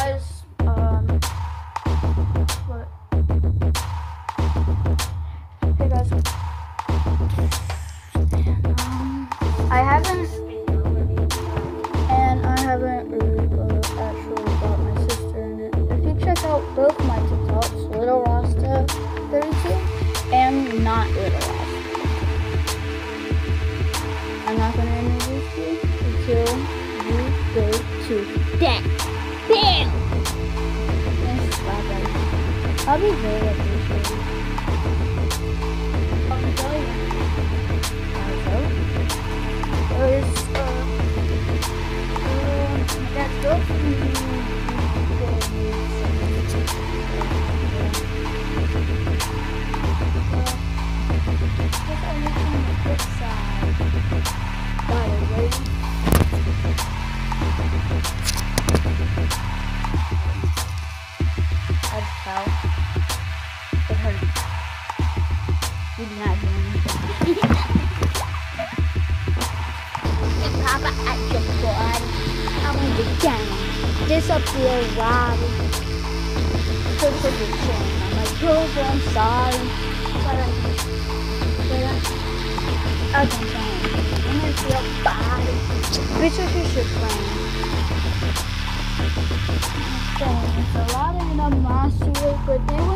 guys, um, what? Hey guys, um, I haven't, and I haven't really uh, actually got my sister in it. If you check out both my TikToks, Little Rasta 32 and not Little Rasta, I'm not gonna introduce you until you go to that. Guys. I'll be very appreciated. I'll tell you. Also, fell. It hurt. You did not do anything. Papa at your blood. I'm in the gang. Disappear, Rob. Took the chain. I'm like, I'm sorry. But I, but I, I don't. I'm gonna feel bad. Which is your shit plan? There's a lot of them master, but they